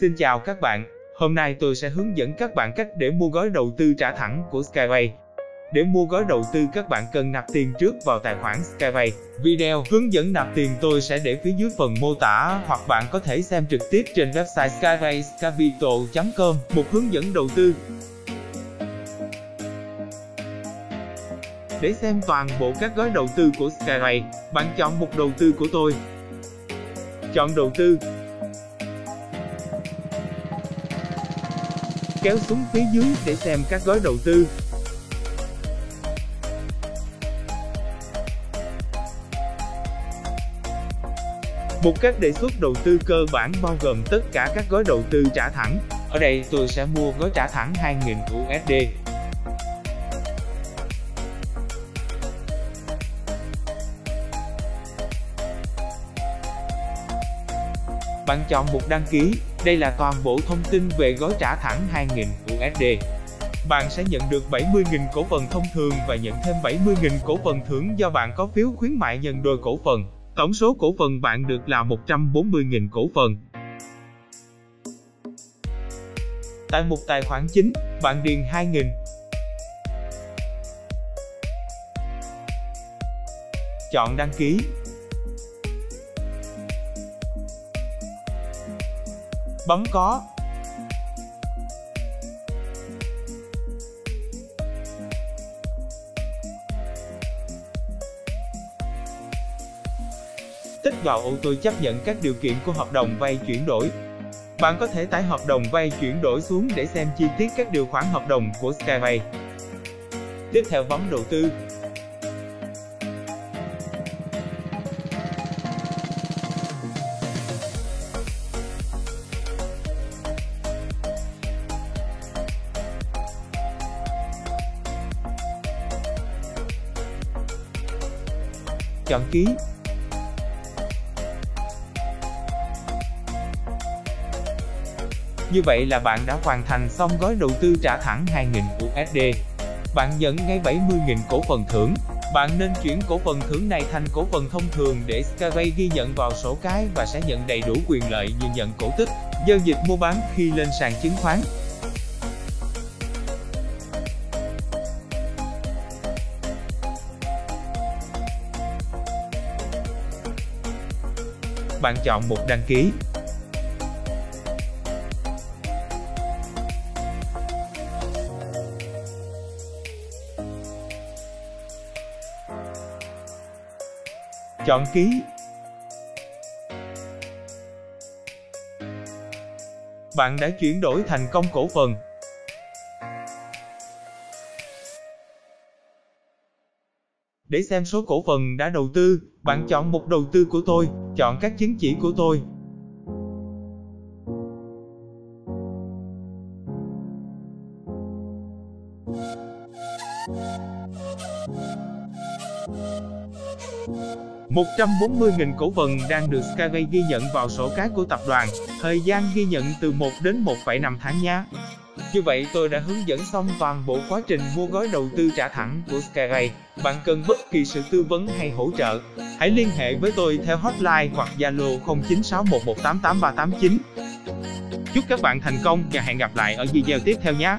Xin chào các bạn, hôm nay tôi sẽ hướng dẫn các bạn cách để mua gói đầu tư trả thẳng của Skyway. Để mua gói đầu tư các bạn cần nạp tiền trước vào tài khoản Skyway. Video hướng dẫn nạp tiền tôi sẽ để phía dưới phần mô tả hoặc bạn có thể xem trực tiếp trên website skywaycapital.com một hướng dẫn đầu tư. Để xem toàn bộ các gói đầu tư của Skyway, bạn chọn mục đầu tư của tôi. Chọn đầu tư, kéo xuống phía dưới để xem các gói đầu tư. Một cách đề xuất đầu tư cơ bản bao gồm tất cả các gói đầu tư trả thẳng. Ở đây tôi sẽ mua gói trả thẳng 2.000 USD. Bạn chọn mục đăng ký, đây là toàn bộ thông tin về gói trả thẳng 2.000 USD. Bạn sẽ nhận được 70.000 cổ phần thông thường và nhận thêm 70.000 cổ phần thưởng do bạn có phiếu khuyến mại nhân đôi cổ phần. Tổng số cổ phần bạn được là 140.000 cổ phần. Tại mục tài khoản chính, bạn điền 2.000. Chọn đăng ký, bấm có. Tích vào ô tô chấp nhận các điều kiện của hợp đồng vay chuyển đổi. Bạn có thể tải hợp đồng vay chuyển đổi xuống để xem chi tiết các điều khoản hợp đồng của Skyway. Tiếp theo bấm đầu tư, chọn ký. Như vậy là bạn đã hoàn thành xong gói đầu tư trả thẳng 2.000 USD. Bạn nhận ngay 70.000 cổ phần thưởng. Bạn nên chuyển cổ phần thưởng này thành cổ phần thông thường để Skyway ghi nhận vào sổ cái và sẽ nhận đầy đủ quyền lợi như nhận cổ tức, giao dịch mua bán khi lên sàn chứng khoán. Bạn chọn mục đăng ký. Chọn ký. Bạn đã chuyển đổi thành công cổ phần. Để xem số cổ phần đã đầu tư, bạn chọn mục đầu tư của tôi, chọn các chứng chỉ của tôi. một trăm bốn mươi nghìn cổ phần đang được Skyway ghi nhận vào sổ cái của tập đoàn, thời gian ghi nhận từ một đến 1,5 tháng nhé. Như vậy tôi đã hướng dẫn xong toàn bộ quá trình mua gói đầu tư trả thẳng của Skyway. Bạn cần bất kỳ sự tư vấn hay hỗ trợ, hãy liên hệ với tôi theo hotline hoặc Zalo 0961188389. Chúc các bạn thành công và hẹn gặp lại ở video tiếp theo nhé.